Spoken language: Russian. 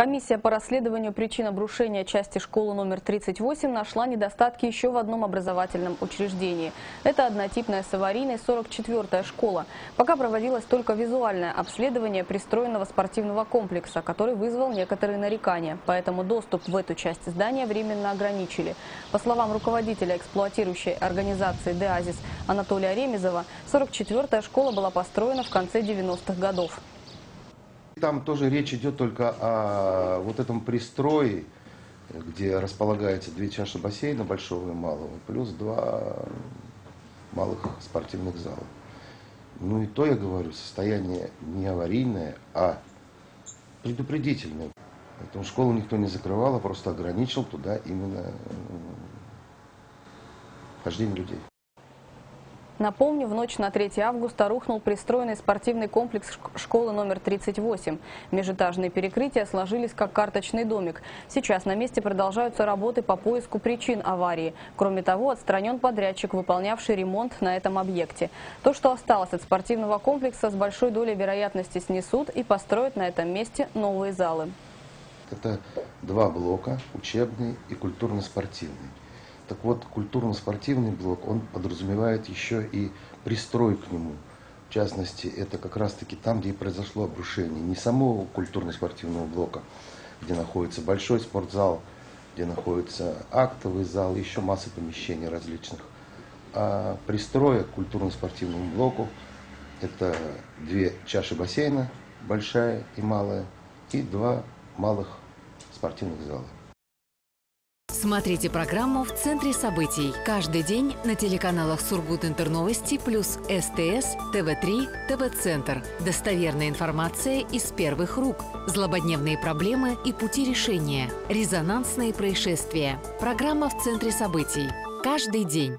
Комиссия по расследованию причин обрушения части школы номер 38 нашла недостатки еще в одном образовательном учреждении. Это однотипная с аварийной 44-я школа. Пока проводилось только визуальное обследование пристроенного спортивного комплекса, который вызвал некоторые нарекания. Поэтому доступ в эту часть здания временно ограничили. По словам руководителя эксплуатирующей организации «Деазис» Анатолия Ремезова, 44-я школа была построена в конце 90-х годов. Там тоже речь идет только о вот этом пристрое, где располагаются две чаши бассейна, большого и малого, плюс два малых спортивных зала. Ну и то, я говорю, состояние не аварийное, а предупредительное. Поэтому школу никто не закрывал, а просто ограничил туда именно хождение людей. Напомню, в ночь на 3 августа рухнул пристроенный спортивный комплекс школы номер 38. Межэтажные перекрытия сложились как карточный домик. Сейчас на месте продолжаются работы по поиску причин аварии. Кроме того, отстранен подрядчик, выполнявший ремонт на этом объекте. То, что осталось от спортивного комплекса, с большой долей вероятности снесут и построят на этом месте новые залы. Это два блока, учебный и культурно-спортивный. Так вот, культурно-спортивный блок, он подразумевает еще и пристрой к нему. В частности, это как раз-таки там, где и произошло обрушение. Не самого культурно-спортивного блока, где находится большой спортзал, где находится актовый зал, еще масса помещений различных. А пристроя к культурно-спортивному блоку это две чаши бассейна, большая и малая, и два малых спортивных зала. Смотрите программу «В центре событий» каждый день на телеканалах Сургут Интерновости плюс СТС, ТВ3, ТВ-центр. Достоверная информация из первых рук. Злободневные проблемы и пути решения. Резонансные происшествия. Программа «В центре событий». Каждый день.